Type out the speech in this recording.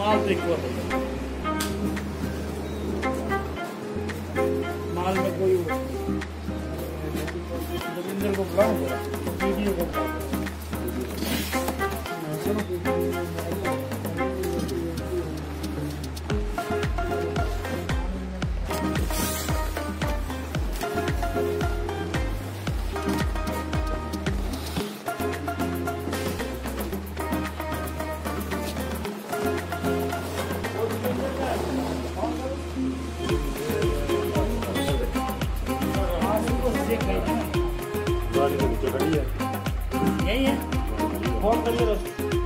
माल देखो माल में कोई रविंद्र को बुलाऊँगा वीडियो को गाड़ी के नीचे खड़ी है यही है फोन करिए दोस्त